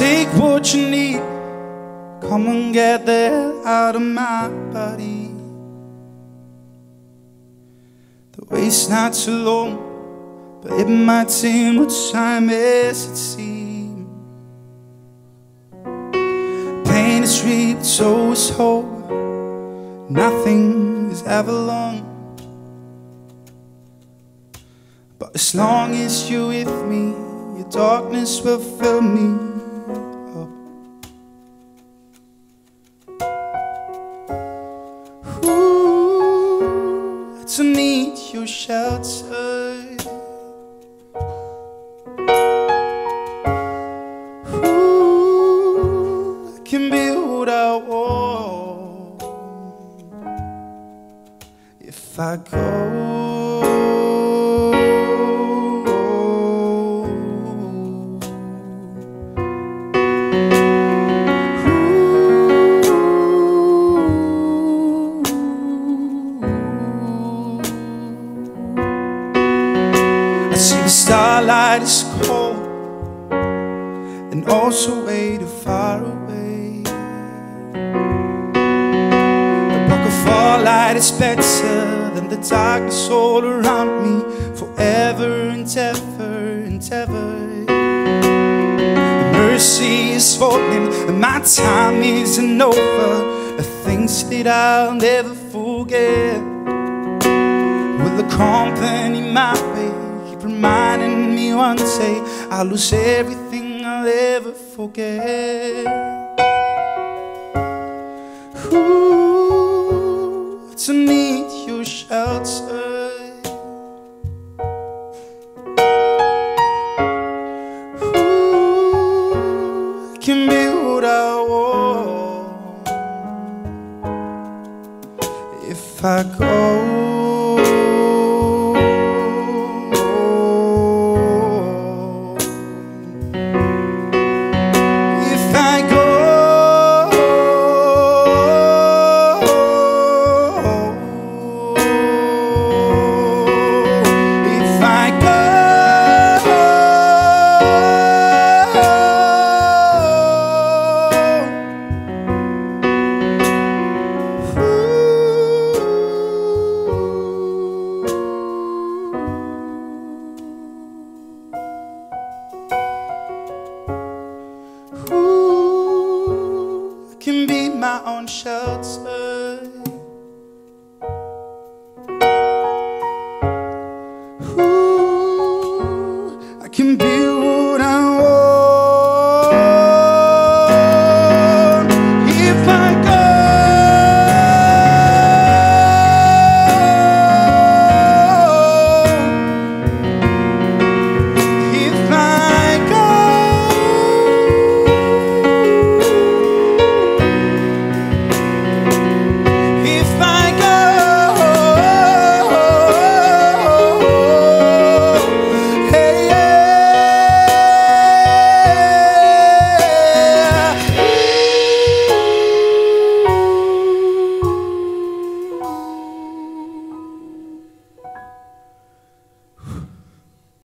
take what you need. Come and get the hell out of my body. The wait's not too long, but it might seem much time as it seems. Pain is real, so is hope. Nothing is ever long. But as long as you're with me, your darkness will fill me your shelter. I can build a wall if I go. See the starlight is cold and also way too far away. A book of light is better than the darkness all around me forever and ever and ever. Mercy is falling and my time isn't over. The things that I'll never forget will accompany my way reminding me one day I'll lose everything I'll ever forget. Ooh, to need your shelter. Ooh, can build a wall if I go. On own shelter.